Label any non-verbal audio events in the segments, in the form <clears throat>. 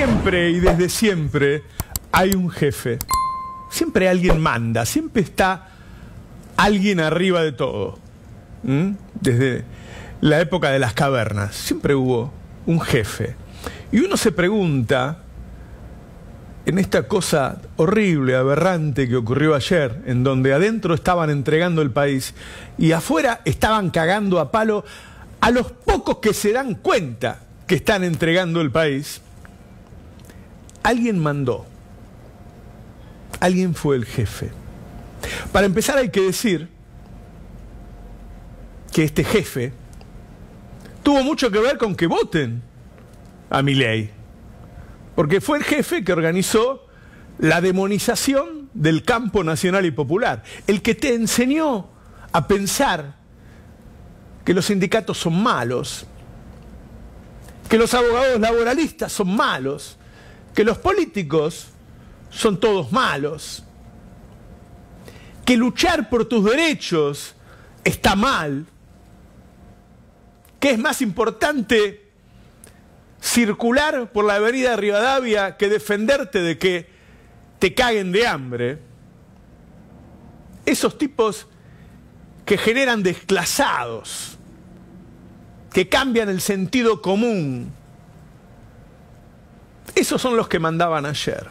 Siempre y desde siempre hay un jefe. Siempre alguien manda, siempre está alguien arriba de todo. Desde la época de las cavernas, siempre hubo un jefe. Y uno se pregunta, en esta cosa horrible, aberrante que ocurrió ayer, en donde adentro estaban entregando el país y afuera estaban cagando a palo a los pocos que se dan cuenta que están entregando el país, alguien mandó, alguien fue el jefe. Para empezar hay que decir que este jefe tuvo mucho que ver con que voten a mi ley. Porque fue el jefe que organizó la demonización del campo nacional y popular. El que te enseñó a pensar que los sindicatos son malos, que los abogados laboralistas son malos, que los políticos son todos malos, que luchar por tus derechos está mal, que es más importante circular por la avenida Rivadavia que defenderte de que te caguen de hambre. Esos tipos que generan desclasados, que cambian el sentido común. Esos son los que mandaban ayer.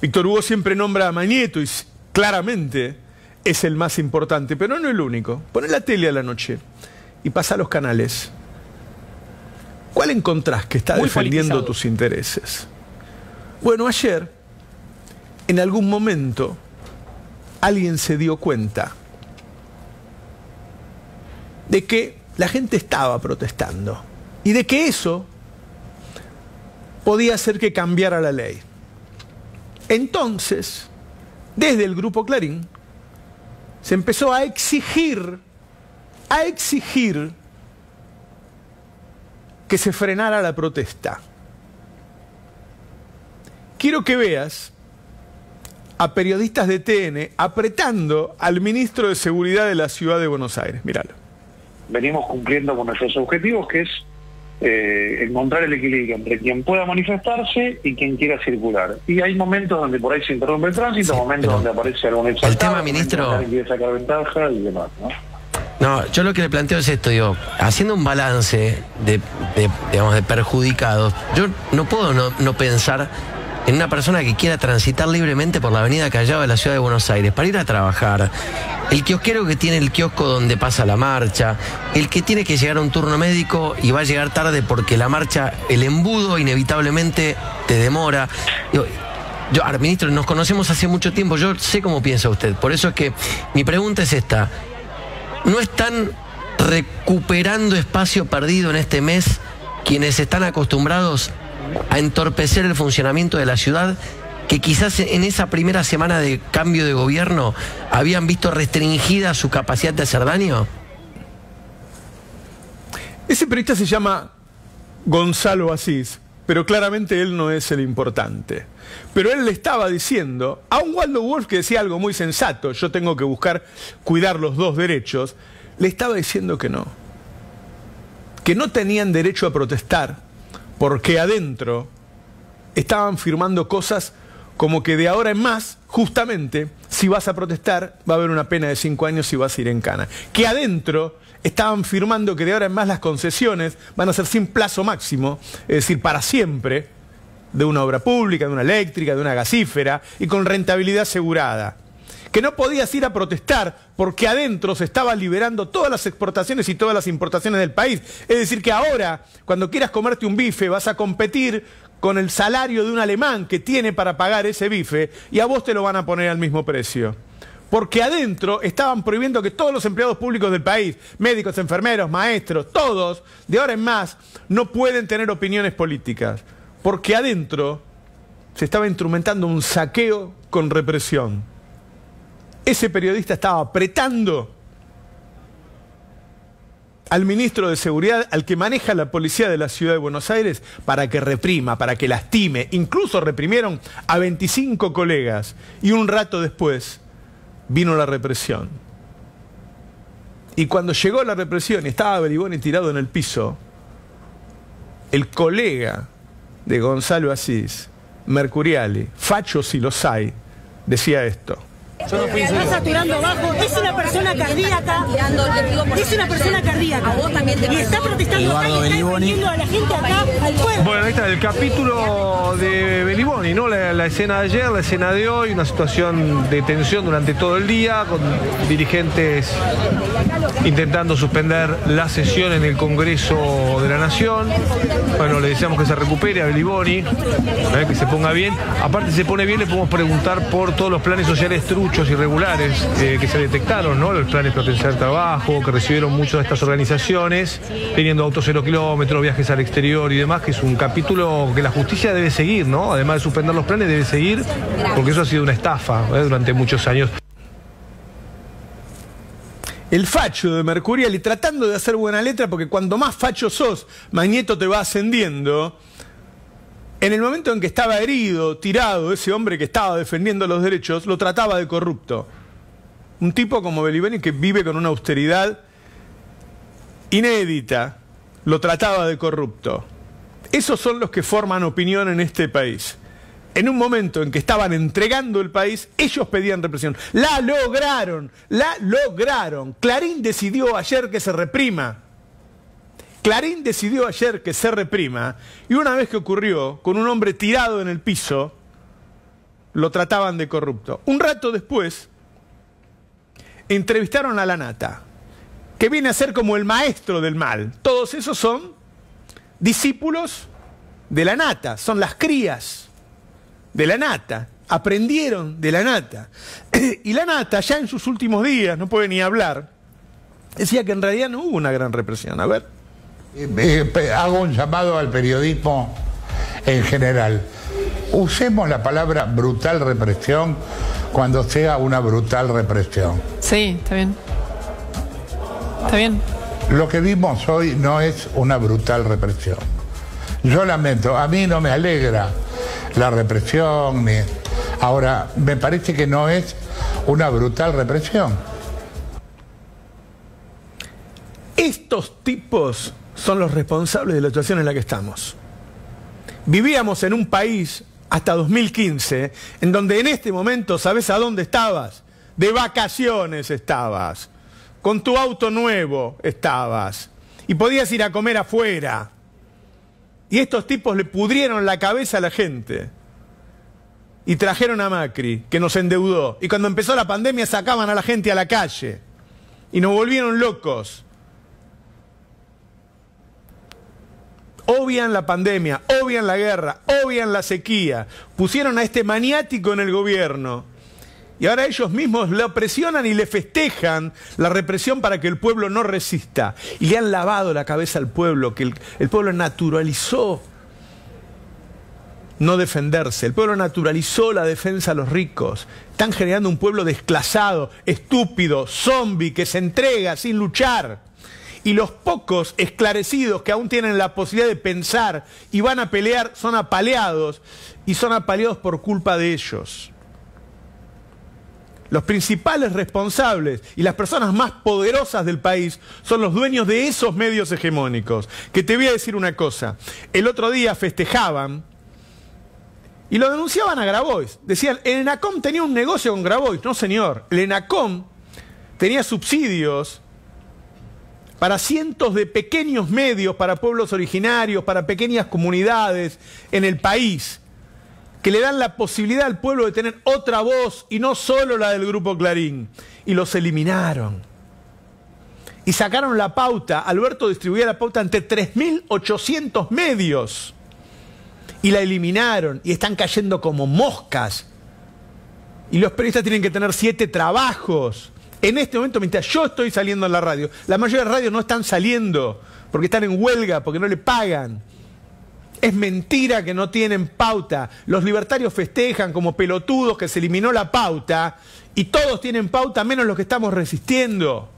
Víctor Hugo siempre nombra a Mañeto y claramente es el más importante, pero no el único. Pone la tele a la noche y pasa a los canales. ¿Cuál encontrás que está defendiendo tus intereses? Bueno, ayer, en algún momento, alguien se dio cuenta de que la gente estaba protestando y de que eso podía hacer que cambiara la ley. Entonces, desde el grupo Clarín, se empezó a exigir, a exigir que se frenara la protesta. Quiero que veas a periodistas de TN apretando al ministro de Seguridad de la Ciudad de Buenos Aires. Míralo. Venimos cumpliendo con nuestros objetivos, que es eh, encontrar el equilibrio entre quien pueda manifestarse y quien quiera circular. Y hay momentos donde por ahí se interrumpe el tránsito, momentos donde aparece algún exaltado, El tema, ministro... quiere sacar ventaja y demás, ¿no? No, yo lo que le planteo es esto, digo, haciendo un balance de, digamos, de perjudicados, yo no puedo no, no pensar en una persona que quiera transitar libremente por la avenida Callao de la ciudad de Buenos Aires para ir a trabajar, el kiosquero que tiene el kiosco donde pasa la marcha, el que tiene que llegar a un turno médico y va a llegar tarde porque la marcha, el embudo inevitablemente te demora. Yo, yo, ministro, nos conocemos hace mucho tiempo, yo sé cómo piensa usted, por eso es que mi pregunta es esta, ¿no están recuperando espacio perdido en este mes quienes están acostumbrados a entorpecer el funcionamiento de la ciudad que quizás en esa primera semana de cambio de gobierno habían visto restringida su capacidad de hacer daño? Ese periodista se llama Gonzalo Asís, pero claramente él no es el importante. Pero él le estaba diciendo a un Waldo Wolf que decía algo muy sensato, yo tengo que buscar cuidar los dos derechos, le estaba diciendo que no, que no tenían derecho a protestar, porque adentro estaban firmando cosas como que de ahora en más, justamente, si vas a protestar, va a haber una pena de cinco años si vas a ir en cana. Que adentro estaban firmando que de ahora en más las concesiones van a ser sin plazo máximo, es decir, para siempre, de una obra pública, de una eléctrica, de una gasífera, y con rentabilidad asegurada que no podías ir a protestar porque adentro se estaban liberando todas las exportaciones y todas las importaciones del país. Es decir, que ahora, cuando quieras comerte un bife, vas a competir con el salario de un alemán que tiene para pagar ese bife y a vos te lo van a poner al mismo precio. Porque adentro estaban prohibiendo que todos los empleados públicos del país, médicos, enfermeros, maestros, todos, de ahora en más, no pueden tener opiniones políticas. Porque adentro se estaba instrumentando un saqueo con represión ese periodista estaba apretando al ministro de Seguridad, al que maneja la policía de la ciudad de Buenos Aires, para que reprima, para que lastime. Incluso reprimieron a 25 colegas. Y un rato después vino la represión. Y cuando llegó la represión y estaba Beriboni tirado en el piso, el colega de Gonzalo Asís, Mercuriali, Fachos si los hay, decía esto. Está saturando abajo, es una persona cardíaca. Es una persona cardíaca. Y está protestando acá y está defendiendo a la gente acá, al pueblo. Bueno, ahí está, el capítulo de Beliboni, ¿no? La, la escena de ayer, la escena de hoy, una situación de tensión durante todo el día, con dirigentes intentando suspender la sesión en el Congreso de la Nación. Bueno, le deseamos que se recupere a Beliboni, ¿eh? que se ponga bien. Aparte, si se pone bien, le podemos preguntar por todos los planes sociales truchos irregulares eh, que se detectaron, ¿no? Los planes potenciar trabajo, que recibieron muchas de estas organizaciones, teniendo autos cero kilómetros, viajes al exterior y demás, que es un capítulo que la justicia debe seguir, ¿no? Además de suspender los planes, debe seguir, porque eso ha sido una estafa ¿eh? durante muchos años. El facho de Mercurial y tratando de hacer buena letra, porque cuando más facho sos, Magneto te va ascendiendo. En el momento en que estaba herido, tirado, ese hombre que estaba defendiendo los derechos, lo trataba de corrupto. Un tipo como Belibeni que vive con una austeridad inédita, lo trataba de corrupto. Esos son los que forman opinión en este país. En un momento en que estaban entregando el país, ellos pedían represión. La lograron, la lograron. Clarín decidió ayer que se reprima. Clarín decidió ayer que se reprima y una vez que ocurrió, con un hombre tirado en el piso, lo trataban de corrupto. Un rato después, entrevistaron a la nata, que viene a ser como el maestro del mal. Todos esos son discípulos de la nata, son las crías de la nata, aprendieron de la nata. <clears throat> Y la nata, ya en sus últimos días, no puede ni hablar, decía que en realidad no hubo una gran represión. A ver. Eh, eh, hago un llamado al periodismo en general. Usemos la palabra brutal represión cuando sea una brutal represión. Sí, está bien. Está bien. Lo que vimos hoy no es una brutal represión. Yo lamento, a mí no me alegra la represión, ni... ahora me parece que no es una brutal represión. Estos tipos son los responsables de la situación en la que estamos. Vivíamos en un país hasta 2015 en donde en este momento, ¿sabes a dónde estabas? De vacaciones estabas, con tu auto nuevo estabas y podías ir a comer afuera. Y estos tipos le pudrieron la cabeza a la gente. Y trajeron a Macri, que nos endeudó. Y cuando empezó la pandemia sacaban a la gente a la calle. Y nos volvieron locos. Obvian la pandemia, obvian la guerra, obvian la sequía, pusieron a este maniático en el gobierno. Y ahora ellos mismos lo presionan y le festejan la represión para que el pueblo no resista. Y le han lavado la cabeza al pueblo, que el, el pueblo naturalizó no defenderse. El pueblo naturalizó la defensa a los ricos. Están generando un pueblo desclasado, estúpido, zombie, que se entrega sin luchar y los pocos esclarecidos que aún tienen la posibilidad de pensar y van a pelear son apaleados y son apaleados por culpa de ellos. Los principales responsables y las personas más poderosas del país son los dueños de esos medios hegemónicos. Que te voy a decir una cosa. El otro día festejaban y lo denunciaban a Grabois. Decían, el ENACOM tenía un negocio con Grabois. No, señor. El ENACOM tenía subsidios para cientos de pequeños medios, para pueblos originarios, para pequeñas comunidades en el país, que le dan la posibilidad al pueblo de tener otra voz y no solo la del Grupo Clarín. Y los eliminaron. Y sacaron la pauta, Alberto distribuía la pauta ante 3.800 medios. Y la eliminaron y están cayendo como moscas. Y los periodistas tienen que tener siete trabajos en este momento, mientras yo estoy saliendo en la radio, la mayoría de radios no están saliendo porque están en huelga, porque no le pagan. Es mentira que no tienen pauta. Los libertarios festejan como pelotudos que se eliminó la pauta y todos tienen pauta menos los que estamos resistiendo.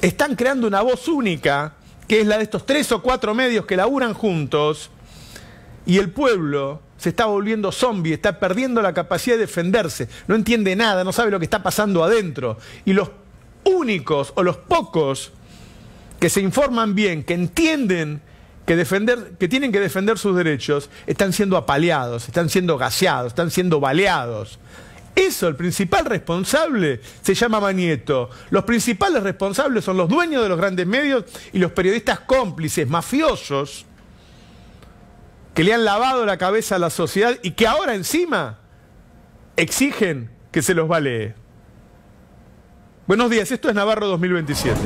Están creando una voz única, que es la de estos tres o cuatro medios que laburan juntos, y el pueblo se está volviendo zombie, está perdiendo la capacidad de defenderse, no entiende nada, no sabe lo que está pasando adentro. Y los únicos o los pocos que se informan bien, que entienden que, tienen que defender sus derechos están siendo apaleados, están siendo gaseados, están siendo baleados. Eso, el principal responsable se llama Manieto. Los principales responsables son los dueños de los grandes medios y los periodistas cómplices, mafiosos, que le han lavado la cabeza a la sociedad y que ahora encima exigen que se los valee. Buenos días, esto es Navarro 2027.